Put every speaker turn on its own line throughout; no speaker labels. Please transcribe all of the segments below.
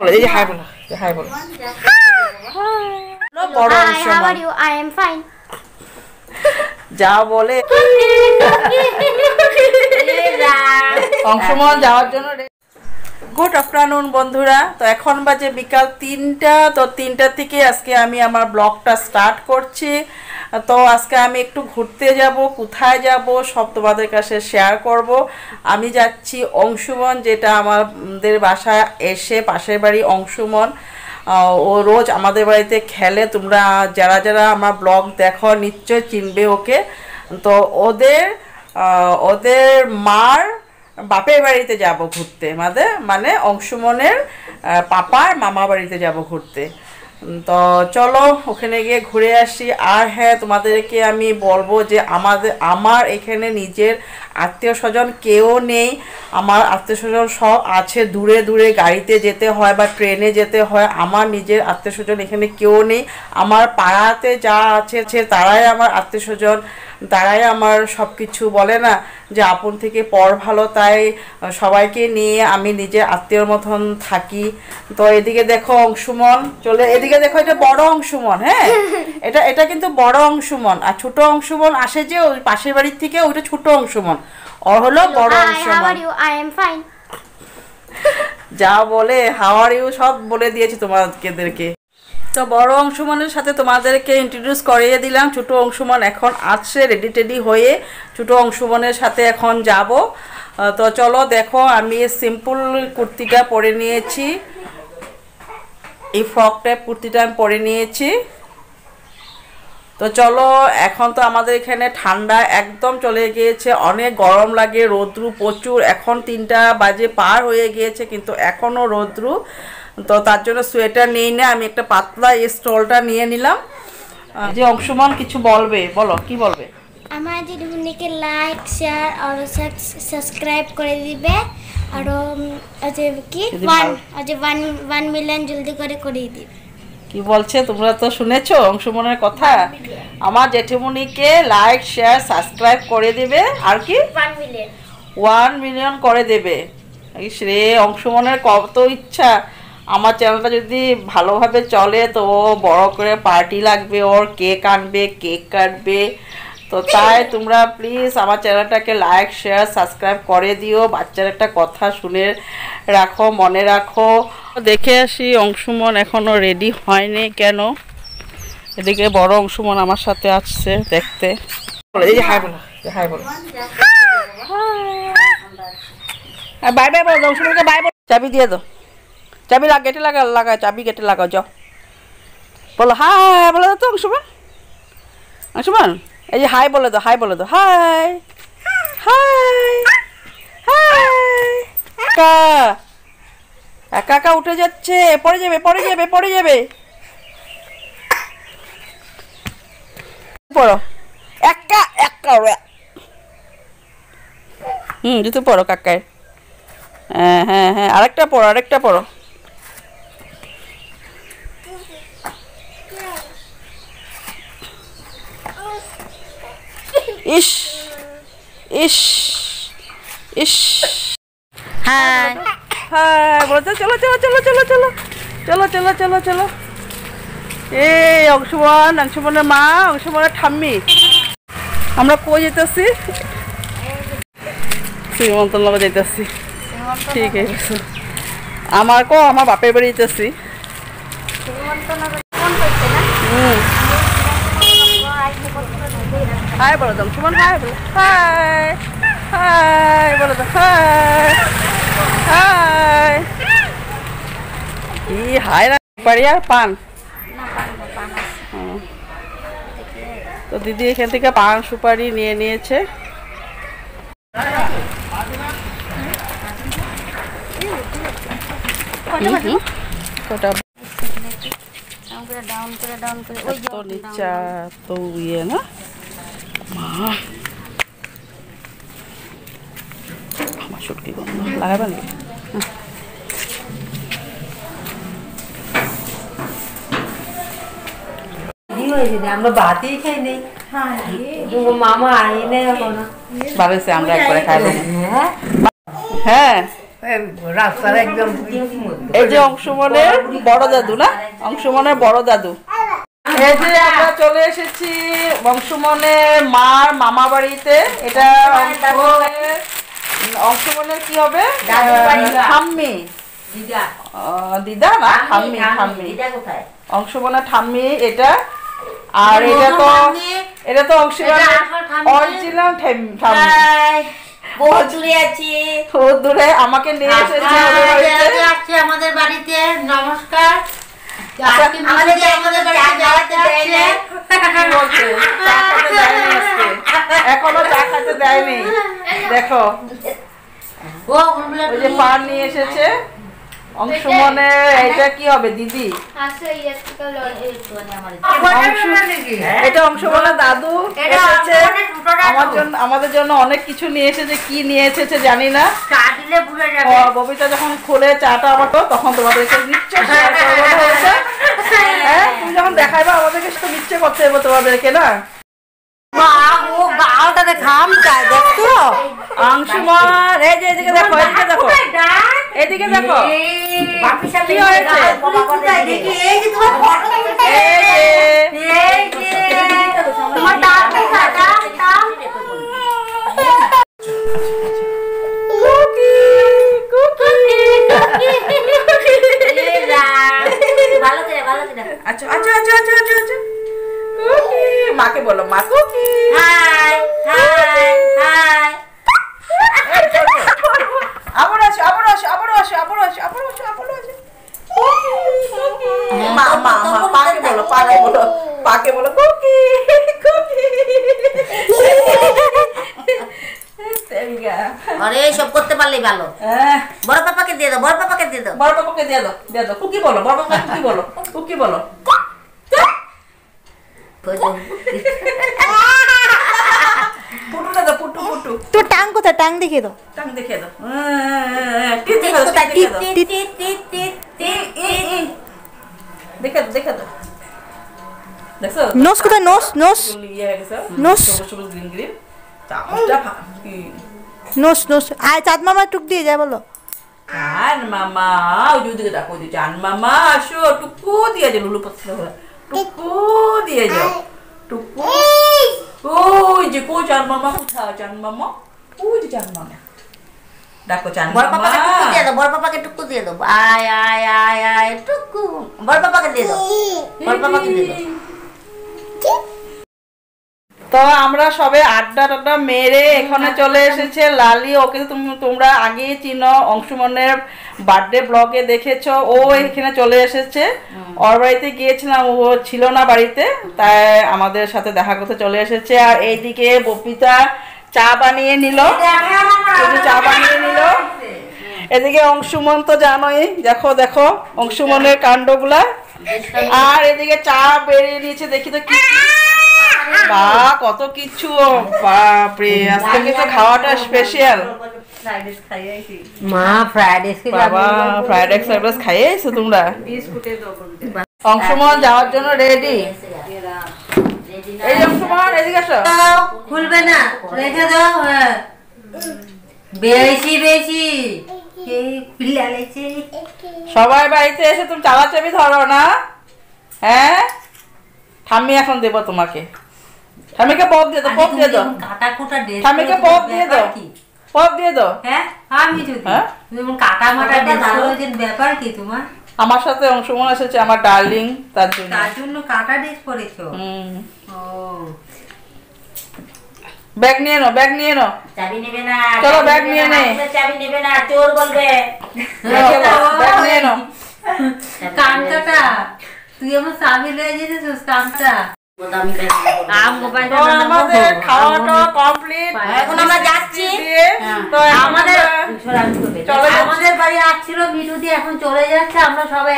এই you I am fine যা বলে। অংশমান যাওয়ার জন্য গুড আফটারনুন, বন্ধুরা। তো এখন বাজে বিকাল তিনটা, তো তিনটা থেকে আজকে আমি আমার ব্লগটা স্টার্ট করছি। তো আজকে আমি একটু ঘুরতে যাব, কোথায় যাব, সব তোমাদের কাছে শেয়ার করব। আমি যাচ্ছি অংশুমন, যেটা আমাদের বাসায় এসে পাশের বাড়ি অংশুমন। ও রোজ আমাদের বাড়িতে খেলে। তোমরা যারা যারা আমার ব্লগ দেখো, নিশ্চয় চিনবে ওকে। তো ওদের ওদের মার বাপের বাড়িতে যাব ঘুরতে মানে মানে অংশুমনের পাপার মামা বাড়িতে যাব ঘুরতে। তো চলো ওখানে গিয়ে ঘুরে আসি। আর হ্যাঁ তোমাদেরকে আমি বলব যে আমাদের, আমার এখানে নিজের আত্মীয় স্বজন কেউ নেই। আমার আত্মীয় স্বজন সব আছে, দূরে দূরে গাড়িতে যেতে হয় বা ট্রেনে যেতে হয়। আমার নিজের আত্মীয় স্বজন এখানে কেউ নেই। আমার পাড়াতে যা আছে তারাই আমার আত্মীয় স্বজন তারাই আমার সব কিছু বলে না যে আপন থেকে পর ভালো তাই সবাইকে নিয়ে আমি নিজের আত্মীয়র মতন থাকি। তো এদিকে দেখো অংশুমন চলে এদিকে দেখো এটা বড় অংশুমন হ্যাঁ? এটা এটা কিন্তু বড় অংশুমন আর ছোট অংশুমন আসে যে ওই পাশের বাড়ির থেকে ওইটা ছোট অংশুমন। ওর হলো বড় অংশুমন. যা বলে হাওয়ার ইউ সব বলে দিয়েছি তোমাদেরকে। তো বড় অংশমানের সাথে তোমাদেরকে ইন্ট্রোডিউস করিয়ে দিলাম। ছোট অংশমান এখন আসছে রেডি টেডি হয়ে ছোট অংশমানের সাথে এখন যাব। তো চলো দেখো, আমি সিম্পল কুর্তিটা পরে নিয়েছি। এই ফ্রক টাইপ কুর্তিটা আমি পরে নিয়েছি। তো চলো, এখন তো আমাদের এখানে ঠান্ডা একদম চলে গিয়েছে। অনেক গরম লাগে, রৌদ্রু প্রচুর। এখন তিনটা বাজে পার হয়ে গিয়েছে, কিন্তু এখনও রৌদ্রু তো তার জন্য সোয়েটার নেই না আমি একটা পাতলা এই স্টলটা নিয়ে নিলাম। যে অংশমান কিছু বলবে বলো কি বলবে?
আমার দিদিমণিকে লাইক শেয়ার আর সাবস্ক্রাইব করে দিবে। আর যে কি? ওয়ান যে ওয়ান ওয়ান মিলিয়ন জলদি করে করিয়ে দিবে।
কি বলছে? তোমরা তো শুনেছো অংশমনের কথা? আমার জেঠিমুনিকে লাইক শেয়ার সাবস্ক্রাইব করে দেবে। আর কি?
ওয়ান মিলিয়ন
ওয়ান মিলিয়ন করে দেবে। রে অংশমনের কত ইচ্ছা। আমার চ্যানেলটা যদি ভালোভাবে চলে তো ও বড় করে পার্টি লাগবে ওর কেক আনবে কেক কাটবে। তো তাই তোমরা প্লিজ আমার চ্যানেলটাকে লাইক শেয়ার সাবস্ক্রাইব করে দিও। বাচ্চার একটা কথা শুনে রাখো মনে রাখো। দেখে আসি অংশুমন এখনও রেডি হয়নি কেন? এদিকে বড় অংশুমন আমার সাথে আসছে দেখতে। এই হাই বলো এই হাই বলো। বাই বাই বলো অংশুমনকে বাই বলো। চাবি দিয়ে দাও। চাবি লাগা, গেটে লাগা লাগা চাবি গেটে লাগাও, যাও। বলো, হাই বলে দাও তো, অংশুমান। অংশুমান, এই যে হাই বলে দাও, হাই বলে দাও, হাই হাই হাই, একা। একা একা উঠে যাচ্ছে, পড়ে যাবে পড়ে যাবে পড়ে যাবে। পড়ো। একা একা। হুম, জুতো পড়ো কাকায়। হ্যাঁ হ্যাঁ হ্যাঁ আরেকটা পড়ো আরেকটা পড়ো ইস ইস ইস। হ্যাঁ। হ্যাঁ বলতে চলো চলো চলো চলো চলো চলো চলো চলো চলো। এই অংশমান অংশমানের মা অংশমানের ঠাম্মি। আমরা কই যেতেছি শ্রীমন্তর লগে যেতেছি ঠিক আছে আমার কো আমার বাপের বাড়ি যেতেছি হুম। হাই বলো দাম সুমন হাই বলো হাই হাই বলো দাম হাই হাই। কি হাই না পান। তো দিদি এখান থেকে পান সুপারি নিয়ে নিয়েছে। কটা
ডাউন করে ডাউন করে ওই
তো নিচা তো ইয়ে না? আমার সুটকি গন্ধ লাগাবে নাকি
কি হয়েছে রে? আমরা ভাতই খাই নেই মামা
আমরা
হ্যাঁ একদম
যে বড় দাদু না অংশমনের বড় দাদু এই যে আমরা চলে এসেছি মার মামা বাড়িতে। এটা অংশমনের কি হবে? ঠাম্মি।
দিদা।
না? ঠাম্মি ঠাম্মি
দিদা
অংশমনের ঠাম্মি এটা। আর এটা তো এটা তো
ঠাম্মি।
অরিজিনাল
দূরে আছি।
দূরে। আমাকে নিয়ে এসেছে
আসছে আমাদের বাড়িতে। নমস্কার।
আচ্ছা,
আমাদের আমাদের বাড়িতে বেড়াতে
দেয়নি। আজকে। এখনও চা খেতে দেয়নি। দেখো।
ও
ওই যে পান নিয়ে এসেছে। অংশমনে এটা কি হবে? দিদি? এটা অংশমনে দাদু এসেছে।
অংশমনের ছোট দাদু।
আমার জন্য আমাদের জন্য অনেক কিছু নিয়ে এসেছে কি নিয়ে এসেছে জানি না। ববিতা যখন খুলে চাটা আমার তো তখন তোমাদেরকে হ্যাঁ তুমি যখন দেখাইবা আমাদেরকে তো নিশ্চয় করতে হবে তোমাদেরকে না?
মা ও গাওটাতে খাম চাই দেখছ?
অংশমান এই যে এদিকে দেখো এদিকে দেখো। এদিকে দেখো। কি হয়েছে?
দেখি এই যে তোমার ফটো
এই যে।
এই যে। তোমার দাঁত দেখা দাঁত দাঁত
কুকি কুকি
ভালো করে ভালো করে
আচ্ছা আচ্ছা আচ্ছা আচ্ছা আচ্ছা আচ্ছা কুকি মাকে বলো মা কুকি
হাই হাই হাই
আবার আসো আবার আসো আবার আসো আবার আসো আবার আসো মা মা মা পাকে বলো পাকে বলো পাকে বলো cookie cookie. There we go.
আরে সব করতে পারলেই ভালো।
আহ,
বড় পাপাকে দিয়ে দাও বড় পাপাকে দিয়ে দাও।
বড় পাপাকে দিয়ে দাও দিয়ে দাও। কুকি বলো বড় পাপাকে কুকি বলো কুকি বলো। পুটুটা দাও পুটু পুটু।
তোর টাং কোথায়? টাং দেখিয়ে দাও।
টাং দেখে দাও। টিপ দেখে দাও টিপ দেখে দাও।
টিট টিট টিট টিট টিট টিট
দেখে দাও দেখে দাও। দেখছ?
নোস কোথায়? নোস নোস।
ইয়ে
নোস।
সবুজ সবুজ গ্রিন গ্রিন চামচটা কি?
নোস নোস। আয় চাঁদ মামা টুক দিয়ে যায় বলো।
চান মামা ওই যে ওদিকে দেখো ওই যে চান মামা আসো টুকু দিয়ে যাও লুলু করে টুকু দিয়ে যাও টুকু ওই যে কো চান মামা কোথায় চান মামা ওই যে চান মামা ডাকো চান
বড় পাপাকে টুকু দিয়ে দাও বড় পাপাকে টুকু দিয়ে দাও। আয় আয় আয় আয় টুকু। বড় পাপাকে দিয়ে দাও। বড় পাপাকে দিয়ে দাও।
তো আমরা সবে আড্ডা টাড্ডা মেরে এখানে চলে এসেছে। লালি ওকে তোমরা আগেই চিনো অংশুমনের বার্থডে ব্লগে দেখেছ। ও এখানে চলে এসেছে। ওর বাড়িতে গিয়েছিলাম ও ছিল না বাড়িতে তাই আমাদের সাথে দেখা করতে চলে এসেছে। আর এইদিকে বপিতা চা বানিয়ে নিল। চা বানিয়ে নিল। এদিকে অংশুমন তো জানোই দেখো দেখো অংশুমনের কাণ্ডগুলা। আর এদিকে চা বেরিয়ে নিয়েছে দেখি তো কি বা কত কিছু বাপরে আজকে কিন্তু খাওয়াটা স্পেশাল
মা ফ্রাইড রাইস
বাবা ফ্রাইড রাইস রাইস খাইয়ে এসো তোমরা। অংশমন যাওয়ার জন্য রেডি এই অংশমন এদিকে আসো।
খুলবে না রেখে দাও হ্যাঁ। বেশি বেশি।
সবাই বাড়িতে এসে তুমি চালা চাবি ধরো না হ্যাঁ? ঠাম্মি এখন দেবো তোমাকে। ঠাম্মিকে পপ দিয়ে দাও পপ দিয়ে দাও।
কাটা কুটা ড্রেস
ঠাম্মিকে পপ দিয়ে দাও। পপ দিয়ে দাও।
হ্যাঁ আমি যদি।
হ্যাঁ?
তুমি এমন কাটা মাটা ড্রেস ব্যাপার কি তোমার?
আমার সাথে অংশমন এসেছে আমার ডার্লিং তার জন্য।
তার জন্য কাটা ড্রেস পরেছো?
হুম।
ও।
ব্যাগ নিয়ে নাও ব্যাগ নিয়ে নাও।
চাবি নেবে না
চলো, ব্যাগ নিয়ে
নে। চাবি নেবে না চোর বলবে।
ব্যাগ নিয়ে নাও
কানকাটা তুই আমার স্বামী লয়ে যেতেছিস কানটা।
আমাদের খাওয়াটা কমপ্লিট
এখন আমরা যাচ্ছি।
তো
আমাদের
চলে
আমাদের বাড়ি আসছিল মিঠু এখন চলে যাচ্ছে। আমরা সবাই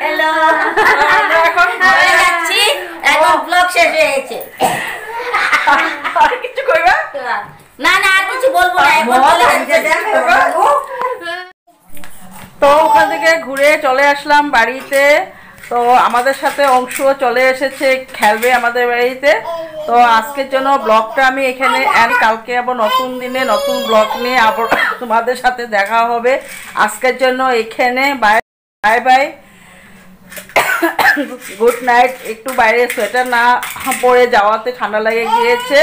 হ্যালো
আমরা এখন
চলে যাচ্ছি। এখন ব্লগ শেষ হয়েছে
কিছু কইবা
না না আর কিছু বলব না। এখন চলে যাচ্ছে।
তো ওখান থেকে ঘুরে চলে আসলাম বাড়িতে। তো আমাদের সাথে অংশ চলে এসেছে খেলবে আমাদের বাড়িতে। তো আজকের জন্য ব্লগটা আমি এখানে অ্যান্ড কালকে আবার নতুন দিনে নতুন ব্লগ নিয়ে আবার তোমাদের সাথে দেখা হবে। আজকের জন্য এখানে bye bye bye good night একটু বাইরে সোয়েটার না পরে যাওয়াতে ঠান্ডা লেগে গিয়েছে।